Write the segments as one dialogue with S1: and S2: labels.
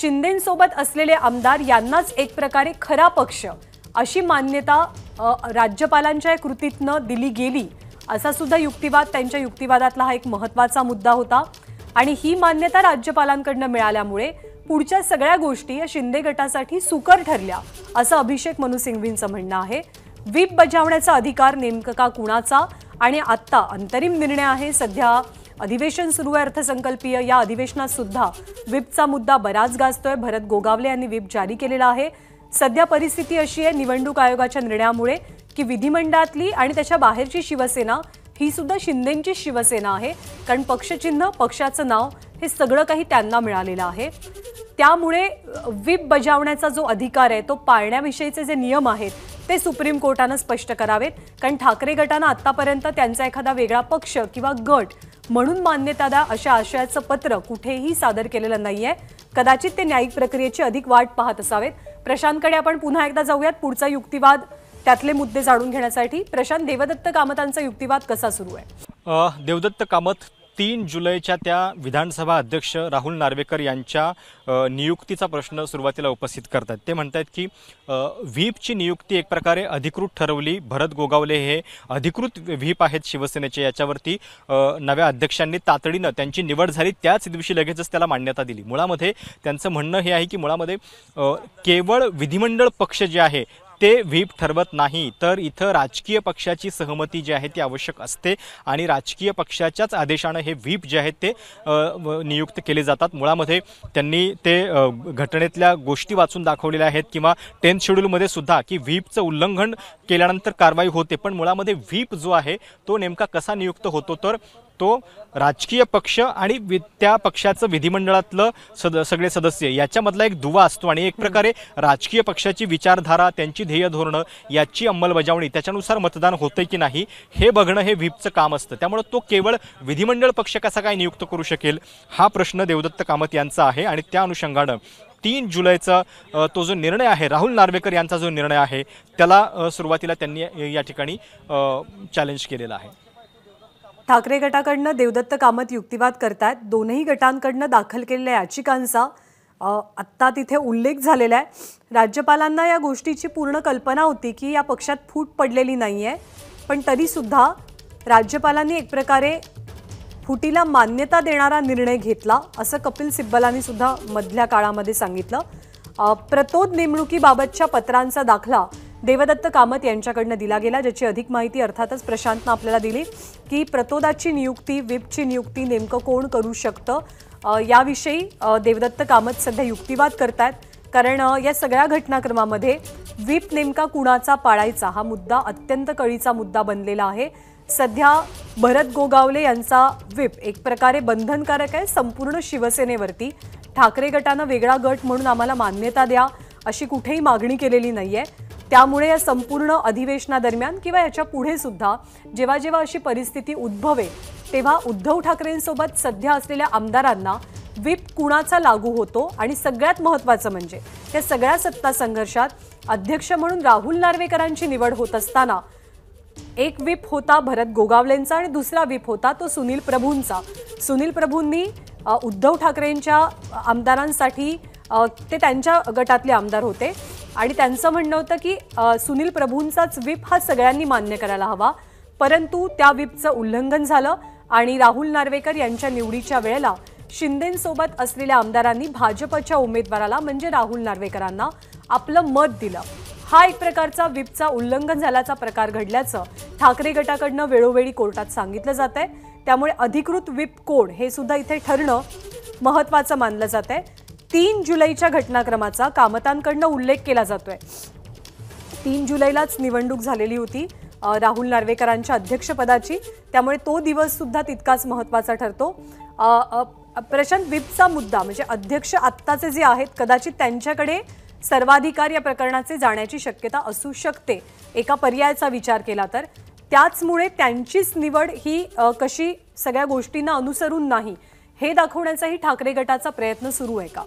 S1: शिंदेसोबत असलेले आमदार यांनाच एक प्रकारे खरा पक्ष अशी मान्यता राज्यपालांच्या या कृतीतनं दिली गेली. असा सुद्धा युक्तिवाद त्यांच्या युक्तिवादातला हा एक महत्त्वाचा मुद्दा होता. आणि ही मान्यता राज्यपालांकडनं मिळाल्यामुळे पुढच्या सगळ्या गोष्टी या शिंदे गटासाठी सुकर ठरल्या असं अभिषेक मनु सिंघवींचं म्हणणं आहे. व्हीप बजावण्याचा अधिकार नेमकं का कुणाचा? आणि आत्ता अंतरिम निर्णय आहे सध्या अधिवेशन सुरू आहे अर्थसंकल्पीय. या अधिवेशनात सुद्धा व्हीपचा मुद्दा बराच गाजतोय. भरत गोगावले यांनी व्हीप जारी केलेला आहे. सध्या परिस्थिती अशी आहे निवडणूक आयोगाच्या निर्णयामुळे की विधिमंडळातली आणि त्याच्या बाहेरची शिवसेना ही सुद्धा शिंदेची शिवसेना आहे. कारण पक्षचिन्ह पक्षाचं नाव हे सगळं काही त्यांना मिळालेलं आहे. त्यामुळे व्हीप बजावण्याचा जो अधिकार आहे तो पाळण्याविषयीचे जे नियम आहेत ते सुप्रीम कोर्टानं स्पष्ट करावेत. कारण ठाकरे गटानं आतापर्यंत त्यांचा एखादा वेगळा पक्ष किंवा गट म्हणून मान्यता द्या अशा आशयाचं पत्र कुठेही सादर केलेलं नाहीये. कदाचित ते न्यायिक प्रक्रियेची अधिक वाट पाहत असावेत. प्रशांतकडे आपण पुन्हा एकदा जाऊयात पुढचा युक्तिवाद. त्यातले मुद्दे जाणून घेण्यासाठी प्रशांत देवदत्त कामतांचा युक्तिवाद कसा सुरू आहे?
S2: देवदत्त कामत तीन जुलैच्या त्या विधानसभा अध्यक्ष राहुल नार्वेकर यांच्या नियुक्तीचा प्रश्न सुरुवातीला उपस्थित करतात. ते म्हणतात की व्हीपची नियुक्ती एक प्रकारे अधिकृत ठरवली. भरत गोगावले हे अधिकृत व्हीप आहेत शिवसेनेचे. याच्यावरती नव्या अध्यक्षांनी तातडीनं त्यांची निवड झाली. त्याच दिवशी लगेचच त्याला मान्यता दिली. मुळामध्ये त्यांचं म्हणणं हे आहे की मुळामध्ये केवळ विधिमंडळ पक्ष जे आहे ते व्हीप ठरवत नाही. तर इथं राजकीय पक्षाची सहमती जी आहे ती आवश्यक असते आणि राजकीय पक्षाच्याच आदेशानं हे व्हीप जे आहेत ते व- नियुक्त केले जातात. मुळामध्ये त्यांनी ते घटनेतल्या गोष्टी वाचून दाखवलेल्या आहेत किंवा टेन्थ शेड्यूलमध्ये सुद्धा की व्हीपचं उल्लंघन केल्यानंतर कारवाई होते. पण मुळामध्ये व्हीप जो आहे तो नेमका कसा नियुक्त होतो? तर तो राजकीय पक्ष आणि वि- त्या पक्षाचं विधिमंडळातलं सद सगळे सदस्य याच्यामधला एक दुवा असतो आणि एक प्रकारे राजकीय पक्षाची विचारधारा त्यांची ध्येय धोरणं याची अंमलबजावणी त्याच्यानुसार मतदान होतंय की नाही हे बघणं हे व्हीपचं काम असतं. त्यामुळे तो केवळ विधिमंडळ पक्ष कसा काय नियुक्त करू शकेल हा प्रश्न देवदत्त कामत यांचा आहे आणि त्या अनुषंगानं तीन जुलैचा तो जो निर्णय आहे राहुल नार्वेकर यांचा जो निर्णय आहे त्याला सुरुवातीला त्यांनी या ठिकाणी चॅलेंज केलेला आहे.
S1: ठाकरे गटाकडनं देवदत्त कामत युक्तिवाद करतायत. दोनही गटांकडनं दाखल केलेल्या याचिकांचा आत्ता तिथे उल्लेख झालेला आहे राज्यपालांना या गोष्टीची पूर्ण कल्पना होती की या पक्षात फूट पडलेली नाही आहे पण तरीसुद्धा राज्यपालांनी एक प्रकारे फुटीला मान्यता देणारा निर्णय घेतला असं कपिल सिब्बलांनी सुद्धा मधल्या काळामध्ये सांगितलं. प्रतोद नेमणुकीबाबतच्या पत्रांचा दाखला देवदत्त कामत यांच्याकडनं दिला गेला ज्याची अधिक माहिती अर्थातच प्रशांतनं आपल्याला दिली की प्रतोदाची नियुक्ती विपची नियुक्ती नेमकं कोण करू शकतं? याविषयी देवदत्त कामत सध्या युक्तिवाद करतायत. कारण या सगळ्या घटनाक्रमामध्ये व्हीप नेमका कुणाचा पाळायचा हा मुद्दा अत्यंत कळीचा मुद्दा बनलेला आहे. सध्या भरत गोगावले यांचा व्हीप एक प्रकारे बंधनकारक आहे संपूर्ण शिवसेनेवरती. ठाकरे गटानं वेगळा गट म्हणून आम्हाला मान्यता द्या अशी कुठेही मागणी केलेली नाही आहे त्यामुळे या संपूर्ण अधिवेशनादरम्यान किंवा याच्यापुढे सुद्धा जेव्हा जेव्हा अशी परिस्थिती उद्भवे तेव्हा उद्धव ठाकरेंसोबत सध्या असलेल्या आमदारांना व्हीप कुणाचा लागू होतो आणि सगळ्यात महत्त्वाचं म्हणजे या सगळ्या सत्ता संघर्षात अध्यक्ष म्हणून राहुल नार्वेकरांची निवड होत असताना एक व्हीप होता भरत गोगावलेंचा आणि दुसरा व्हीप होता तो सुनील प्रभूंचा. सुनील प्रभूंनी उद्धव ठाकरेंच्या आमदारांसाठी ते त्यांच्या गटातले आमदार होते. आणि त्यांचं म्हणणं होतं की सुनील प्रभूंचाच विप हा सगळ्यांनी मान्य करायला हवा. परंतु त्या विपचं उल्लंघन झालं आणि राहुल नार्वेकर यांच्या निवडीच्या वेळेला शिंदेंसोबत असलेल्या आमदारांनी भाजपच्या उमेदवाराला म्हणजे राहुल नार्वेकरांना आपलं मत दिलं. हा एक प्रकारचा विपचा उल्लंघन झाल्याचा प्रकार घडल्याचं ठाकरे गटाकडनं वेळोवेळी कोर्टात सांगितलं जात आहे त्यामुळे अधिकृत विप कोण हे सुद्धा इथे ठरणं महत्वाचं मानलं जात आहे तीन जुलैच्या घटनाक्रमाचा कामतांकडनं उल्लेख केला जातोय. तीन जुलैलाच निवडणूक झालेली होती. राहुल नार्वेकरांच्या अध्यक्षपदाची. त्यामुळे तो दिवस सुद्धा तितकाच महत्त्वाचा ठरतो. प्रशांत विपचा मुद्दा म्हणजे अध्यक्ष आत्ताचे जे आहेत कदाचित त्यांच्याकडे सर्वाधिकार या प्रकरणाचे जाण्याची शक्यता असू शकते एका पर्यायाचा विचार केला तर. त्याचमुळे त्यांचीच निवड ही कशी सगळ्या गोष्टींना अनुसरून नाही हे दाखवण्याचाही ठाकरे गटाचा प्रयत्न सुरू आहे का?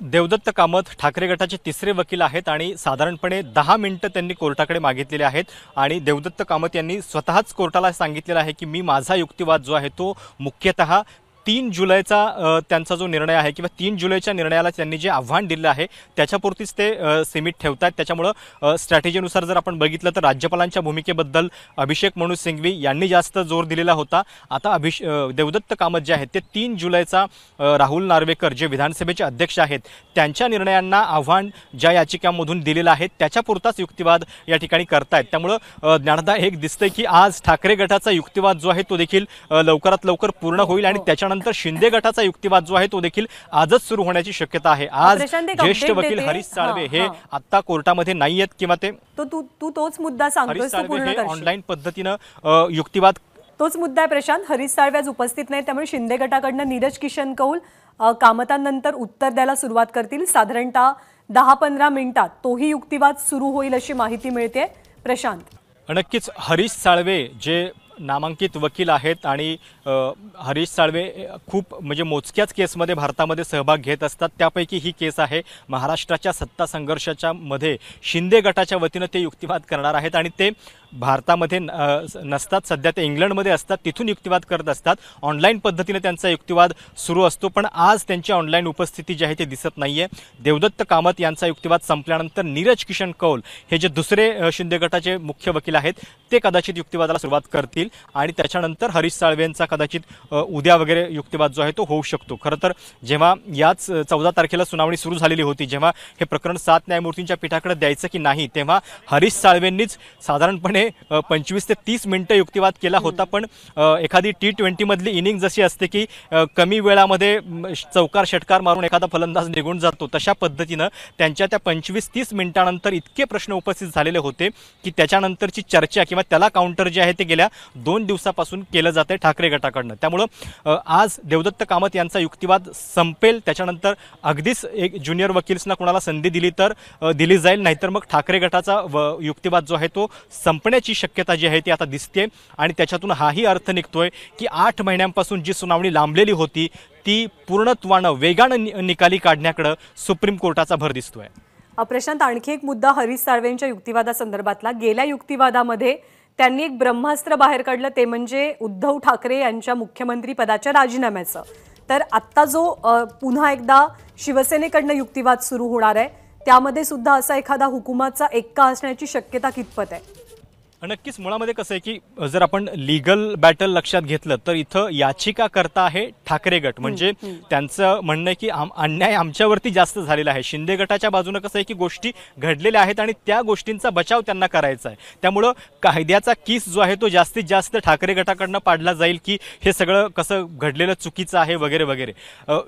S2: देवदत्त कामत ठाकरे गटाचे तिसरे वकील आहेत आणि साधारणपणे दहा मिनिटं त्यांनी कोर्टाकडे मागितलेले आहेत आणि देवदत्त कामत यांनी स्वतःच कोर्टाला सांगितलेलं आहे की मी माझा युक्तिवाद जो आहे तो मुख्यतः तीन जुलैचा त्यांचा जो निर्णय आहे किंवा तीन जुलैच्या निर्णयाला त्यांनी जे आव्हान दिलं आहे त्याच्यापुरतीच ते सीमित ठेवतात त्याच्यामुळं अ, स्ट्रॅटेजीनुसार जर आपण बघितलं तर राज्यपालांच्या भूमिकेबद्दल अभिषेक मनु सिंघवी यांनी जास्त जोर दिलेला होता. आता अभिष देवदत्त कामत जे आहेत ते तीन जुलैचा राहुल नार्वेकर जे विधानसभेचे अध्यक्ष आहेत त्यांच्या निर्णयांना आव्हान ज्या याचिकांमधून दिलेलं आहे त्याच्यापुरताच युक्तिवाद या ठिकाणी करतायत. त्यामुळं ज्ञानदा एक दिसतंय की आज ठाकरे गटाचा युक्तिवाद जो आहे तो देखील लवकरात लवकर पूर्ण होईल आणि त्याच्यानंतर शिंदे गटाचा युक्तिवाद जो आहे तो देखील आजच सुरू होण्याची शक्यता आहे. आज ज्येष्ठ वकील. हरीश साळवे
S1: हां.
S2: आता कोर्टामध्ये नाही आहेत किंवा ते
S1: तो तोच मुद्दा
S2: हरीश
S1: सांगतोस तो
S2: साळवे
S1: पूर्ण करशील.
S2: ऑनलाईन पद्धतीनं युक्तिवाद
S1: तोच मुद्दा आहे प्रशांत. हरीश साळवे आज उपस्थित नाही त्यामुळे शिंदे गटाकडनं नीरज किशन कौल कामतांनंतर उत्तर द्यायला सुरुवात करतील. साधारणतः दहा पंधरा मिनिटात तोही युक्तिवाद सुरू होईल अशी माहिती मिळते प्रशांत.
S2: नक्कीच हरीश साळवे जे नामांकित वकील आहेत आणि हरीश साळवे खूप म्हणजे मोजक्याच केसमध्ये भारतामध्ये सहभाग घेत असतात. त्यापैकी ही केस आहे महाराष्ट्राच्या सत्ता संघर्षाच्या मध्ये शिंदे गटाच्या वतीनं ते युक्तिवाद करणार आहेत आणि ते भारतामध्ये नसतात. सध्या ते इंग्लंडमध्ये असतात. तिथून युक्तिवाद करत असतात. ऑनलाईन पद्धतीने त्यांचा युक्तिवाद सुरू असतो पण आज त्यांची ऑनलाईन उपस्थिती जी आहे ते दिसत नाही आहे देवदत्त कामत यांचा युक्तिवाद संपल्यानंतर नीरज किशन कौल हे जे दुसरे शिंदे गटाचे मुख्य वकील आहेत ते कदाचित युक्तिवादाला सुरुवात करतील आणि त्याच्यानंतर हरीश साळवेंचा कदाचित उद्या वगैरे युक्तिवाद जो आहे तो होऊ शकतो. खरं तर जेव्हा याच चौदा तारखेला सुनावणी सुरू झालेली होती जेव्हा हे प्रकरण सात न्यायमूर्तींच्या पीठाकडे द्यायचं की नाही तेव्हा हरीश साळवेंनीच साधारणपणे पंचवीस ते तीस मिनिटं युक्तिवाद केला होता पण एखादी टी ट्वेंटीमधली इनिंग जशी असते की कमी वेळामध्ये चौकार षटकार मारून एखादा फलंदाज निघून जातो तशा पद्धतीनं त्यांच्या त्या पंचवीस तीस मिनिटानंतर इतके प्रश्न उपस्थित झालेले होते की त्याच्यानंतरची चर्चा किंवा त्याला काउंटर जे आहे ते गेल्या दोन दिवसापासून केलं जात आहे ठाकरे गटाकडनं. त्यामुळं आज देवदत्त कामत यांचा युक्तिवाद संपेल त्याच्यानंतर अगदीच एक ज्युनियर वकील्सना कोणाला संधी दिली तर दिली जाईल नाहीतर मग ठाकरे गटाचा युक्तिवाद जो आहे तो संपण्याची शक्यता जी आहे ती आता दिसते आणि त्याच्यातून हाही अर्थ निघतोय की आठ महिन्यांपासून जी सुनावणी लांबलेली होती ती पूर्णत्वानं वेगानं निकाली काढण्याकडं सुप्रीम कोर्टाचा भर दिसतोय.
S1: प्रशांत आणखी एक मुद्दा हरीश साळवेंच्या युक्तिवादासंदर्भातला. गेल्या युक्तिवादामध्ये त्यांनी एक ब्रह्मास्त्र बाहेर काढलं ते म्हणजे उद्धव ठाकरे यांच्या मुख्यमंत्री पदाच्या राजीनाम्याचं. तर आत्ता जो पुन्हा एकदा शिवसेनेकडनं युक्तिवाद सुरू होणार आहे त्यामध्ये सुद्धा असा एखादा हुकुमाचा एक्का असण्याची शक्यता कितपत आहे?
S2: नक्कीच मुळामध्ये कसं आहे की जर आपण लिगल बॅटल लक्षात घेतलं तर इथं याचिका करता आहे ठाकरे गट. म्हणजे त्यांचं म्हणणं आहे की आम- अन्याय आमच्यावरती जास्त झालेला आहे. शिंदे गटाच्या बाजूनं कसं आहे की गोष्टी घडलेल्या आहेत आणि त्या गोष्टींचा बचाव त्यांना करायचा आहे. त्यामुळं कायद्याचा किस जो आहे तो जास्तीत जास्त ठाकरे गटाकडनं पाडला जाईल की हे सगळं कसं घडलेलं चुकीचं आहे वगैरे वगैरे.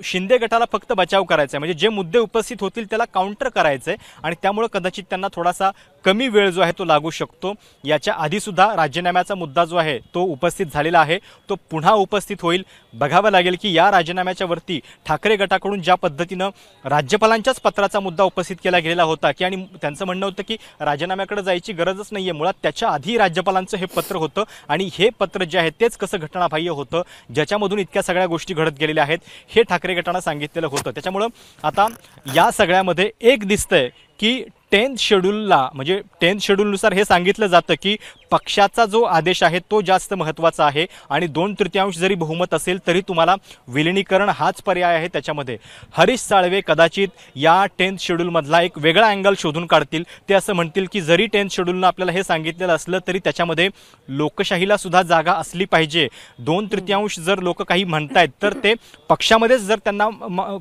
S2: शिंदे गटाला फक्त बचाव करायचा आहे. म्हणजे जे मुद्दे उपस्थित होतील त्याला काउंटर करायचं आहे आणि त्यामुळं कदाचित त्यांना थोडासा कमी वेळ जो आहे तो लागू शकतो. याच्या आधीसुद्धा राजीनाम्याचा मुद्दा जो आहे तो उपस्थित झालेला आहे. तो पुन्हा उपस्थित होईल. बघावं लागेल की या राजीनाम्याच्या वरती ठाकरे गटाकडून ज्या पद्धतीनं राज्यपालांच्याच पत्राचा मुद्दा उपस्थित केला गेलेला होता की आणि त्यांचं म्हणणं होतं की राजीनाम्याकडे जायची गरजच नाही आहे मुळात त्याच्या आधी राज्यपालांचं हे पत्र होतं आणि हे पत्र जे आहे तेच कसं घटनाबाह्य होतं ज्याच्यामधून इतक्या सगळ्या गोष्टी घडत गेलेल्या आहेत हे ठाकरे गटानं सांगितलेलं होतं. त्याच्यामुळं आता या सगळ्यामध्ये एक दिसतंय की टेन्थ शेड्यूलला म्हणजे टेन्थ शेड्यूलनुसार हे सांगितलं जातं की पक्षाचा जो आदेश आहे तो जास्त महत्त्वाचा आहे. आणि दोन तृतीयांश जरी बहुमत असेल तरी तुम्हाला विलिनीकरण हाच पर्याय आहे त्याच्यामध्ये. हरीश साळवे कदाचित या टेन्थ शेड्यूलमधला एक वेगळा अँगल शोधून काढतील. ते असं म्हणतील की जरी टेन्थ शेड्यूलनं आपल्याला हे सांगितलेलं असलं तरी त्याच्यामध्ये लोकशाहीला सुद्धा जागा असली पाहिजे. दोन तृतीयांश जर लोक काही म्हणतायत तर ते पक्षामध्येच जर त्यांना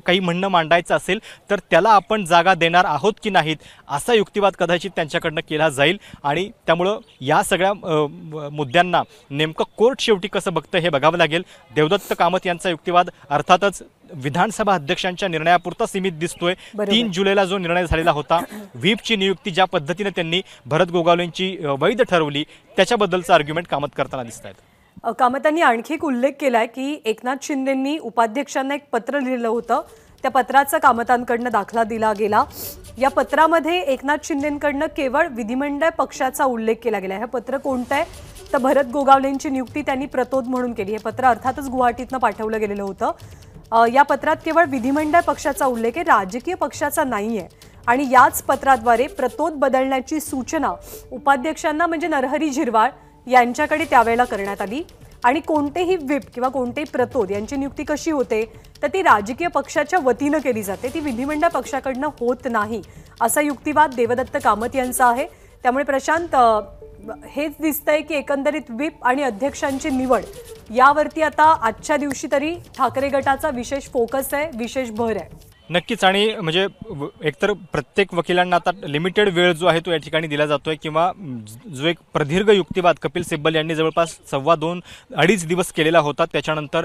S2: काही म्हणणं मांडायचं असेल तर त्याला आपण जागा देणार आहोत की नाहीत असा युक्तिवाद कदाचित त्यांच्याकडनं केला जाईल. आणि त्यामुळं या सगळ्या म- मुद्द्यांना नेमकं कोर्ट शेवटी कसं बघतं हे बघावं लागेल. देवदत्त कामत यांचा युक्तिवाद अर्थातच विधानसभा अध्यक्षांच्या निर्णयापुरता सीमित दिसतोय. तीन जुलैला जो निर्णय झालेला होता व्हीपची नियुक्ती ज्या पद्धतीने त्यांनी भरत गोगावलेंची वैध ठरवली त्याच्याबद्दलचं आर्ग्युमेंट कामत करताना दिसत आहेत
S1: कामतांनी आणखी एक उल्लेख केलाय की एकनाथ शिंदेंनी उपाध्यक्षांना एक पत्र लिहिलं होतं. त्या पत्राचा कामतांकडनं दाखला दिला गेला. या पत्रामध्ये एकनाथ शिंदेकडनं केवळ विधिमंडळ पक्षाचा उल्लेख केला गेला. हे पत्र कोणतं आहे? तर भरत गोगावलेंची नियुक्ती त्यांनी प्रतोद म्हणून केली. हे पत्र अर्थातच गुवाहाटीतनं पाठवलं गेलेलं होतं. या पत्रात केवळ विधिमंडळ पक्षाचा उल्लेख आहे राजकीय पक्षाचा नाही आहे आणि याच पत्राद्वारे प्रतोद बदलण्याची सूचना उपाध्यक्षांना म्हणजे नरहरी झिरवाळ यांच्याकडे त्यावेळेला करण्यात आली. आणि कोणतेही व्हिप किंवा कोणतेही प्रतोद यांची नियुक्ती कशी होते तर ती राजकीय पक्षाच्या वतीनं केली जाते. ती विधिमंडळ पक्षाकडनं होत नाही असा युक्तिवाद देवदत्त कामत यांचा आहे. त्यामुळे प्रशांत हेच दिसतंय की एकंदरीत व्हिप आणि अध्यक्षांची निवड यावरती आता आजच्या दिवशी तरी ठाकरे गटाचा विशेष फोकस आहे विशेष भर आहे.
S2: नक्कीच आणि म्हणजे व- एकतर प्रत्येक वकिलांना आता लिमिटेड वेळ जो आहे तो या ठिकाणी दिला जातोय किंवा जो एक प्रदीर्घ युक्तिवाद कपिल सिब्बल यांनी जवळपास सव्वा दोन अडीच दिवस केलेला होता त्याच्यानंतर